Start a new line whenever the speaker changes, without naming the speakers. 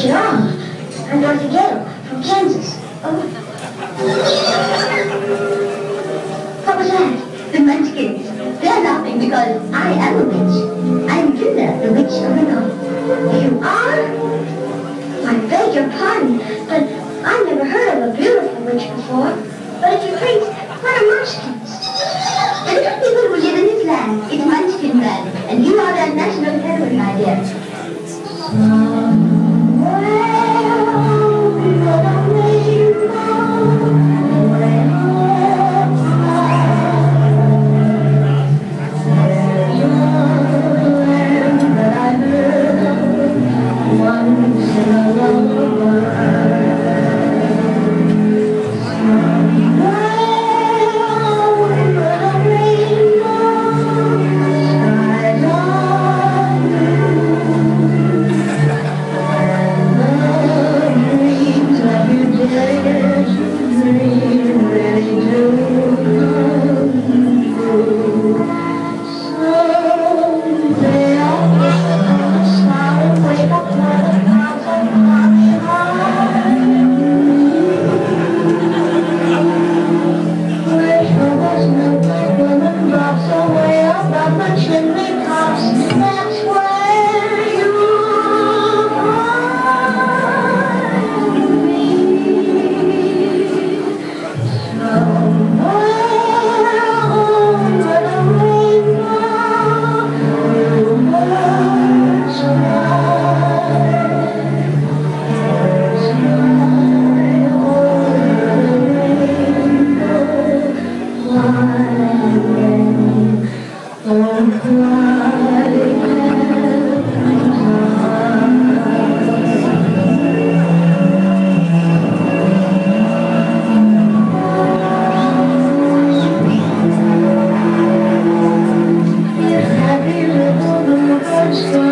I, I'm Dorothy Gale from Kansas. Oh. What was that? The Munchkins. They're laughing because I am a witch. I'm Glinda, the witch of the north. You are? I beg your pardon, but I've never heard of a beautiful witch before. But if you please, what are munchkins? The little people who live in this land, it's Munchkin land, and you are their national heroine, my dear. So.